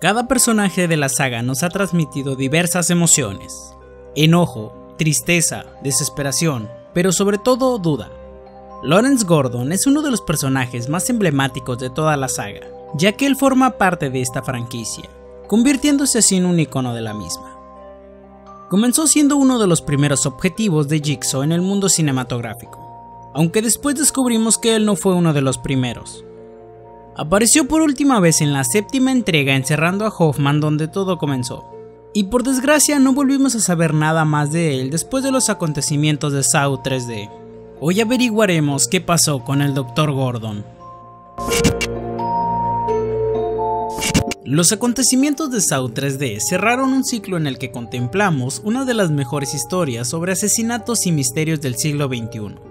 Cada personaje de la saga nos ha transmitido diversas emociones. Enojo, tristeza, desesperación, pero sobre todo duda. Lawrence Gordon es uno de los personajes más emblemáticos de toda la saga, ya que él forma parte de esta franquicia, convirtiéndose así en un icono de la misma. Comenzó siendo uno de los primeros objetivos de Jigsaw en el mundo cinematográfico, aunque después descubrimos que él no fue uno de los primeros. Apareció por última vez en la séptima entrega encerrando a Hoffman donde todo comenzó. Y por desgracia no volvimos a saber nada más de él después de los acontecimientos de Saw 3D. Hoy averiguaremos qué pasó con el Dr. Gordon. Los acontecimientos de Saw 3D cerraron un ciclo en el que contemplamos una de las mejores historias sobre asesinatos y misterios del siglo XXI.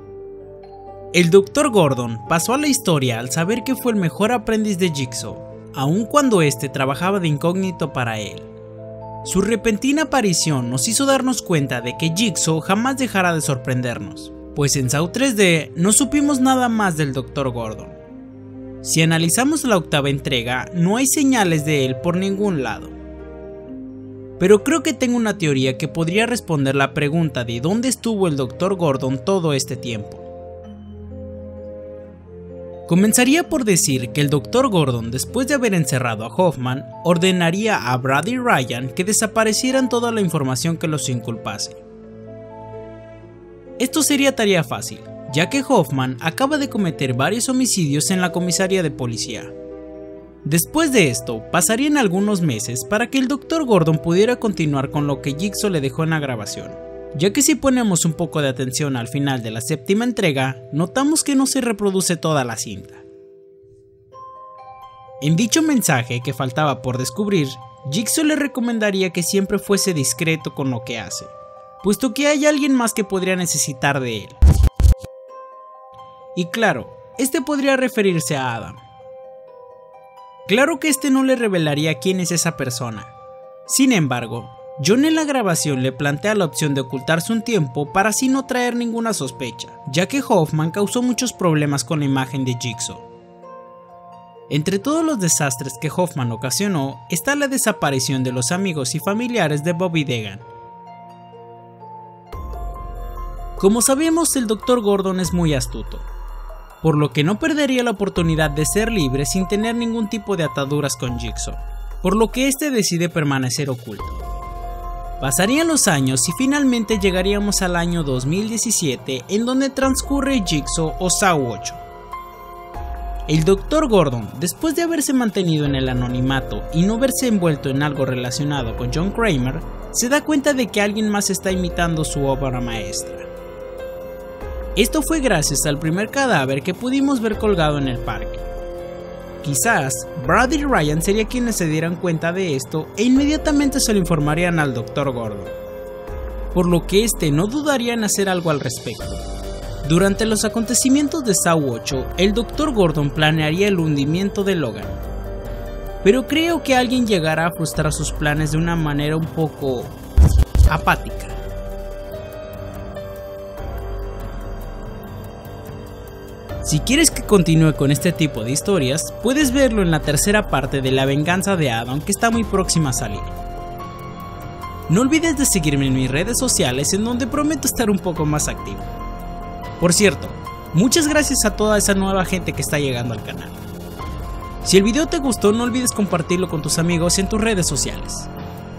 El Dr. Gordon pasó a la historia al saber que fue el mejor aprendiz de Jigsaw, aun cuando éste trabajaba de incógnito para él. Su repentina aparición nos hizo darnos cuenta de que Jigsaw jamás dejará de sorprendernos, pues en Saw 3D no supimos nada más del Dr. Gordon. Si analizamos la octava entrega, no hay señales de él por ningún lado. Pero creo que tengo una teoría que podría responder la pregunta de dónde estuvo el Dr. Gordon todo este tiempo. Comenzaría por decir que el Dr. Gordon, después de haber encerrado a Hoffman, ordenaría a Brad y Ryan que desaparecieran toda la información que los inculpase. Esto sería tarea fácil, ya que Hoffman acaba de cometer varios homicidios en la comisaría de policía. Después de esto, pasarían algunos meses para que el Dr. Gordon pudiera continuar con lo que Jigsaw le dejó en la grabación ya que si ponemos un poco de atención al final de la séptima entrega, notamos que no se reproduce toda la cinta. En dicho mensaje que faltaba por descubrir, Jigsaw le recomendaría que siempre fuese discreto con lo que hace, puesto que hay alguien más que podría necesitar de él. Y claro, este podría referirse a Adam. Claro que este no le revelaría quién es esa persona. Sin embargo, John en la grabación le plantea la opción de ocultarse un tiempo para así no traer ninguna sospecha, ya que Hoffman causó muchos problemas con la imagen de Jigsaw. Entre todos los desastres que Hoffman ocasionó está la desaparición de los amigos y familiares de Bobby Degan. Como sabemos, el Dr. Gordon es muy astuto, por lo que no perdería la oportunidad de ser libre sin tener ningún tipo de ataduras con Jigsaw, por lo que este decide permanecer oculto. Pasarían los años y finalmente llegaríamos al año 2017 en donde transcurre Jigsaw o Saw 8. El Dr. Gordon, después de haberse mantenido en el anonimato y no verse envuelto en algo relacionado con John Kramer, se da cuenta de que alguien más está imitando su obra maestra. Esto fue gracias al primer cadáver que pudimos ver colgado en el parque. Quizás Brad y Ryan serían quienes se dieran cuenta de esto e inmediatamente se lo informarían al Dr. Gordon, por lo que este no dudaría en hacer algo al respecto. Durante los acontecimientos de Saw 8, el Dr. Gordon planearía el hundimiento de Logan, pero creo que alguien llegará a frustrar sus planes de una manera un poco apática. Si quieres que continúe con este tipo de historias, puedes verlo en la tercera parte de La venganza de Adam que está muy próxima a salir. No olvides de seguirme en mis redes sociales en donde prometo estar un poco más activo. Por cierto, muchas gracias a toda esa nueva gente que está llegando al canal. Si el video te gustó no olvides compartirlo con tus amigos en tus redes sociales.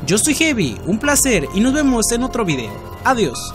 Yo soy Heavy, un placer y nos vemos en otro video. Adiós.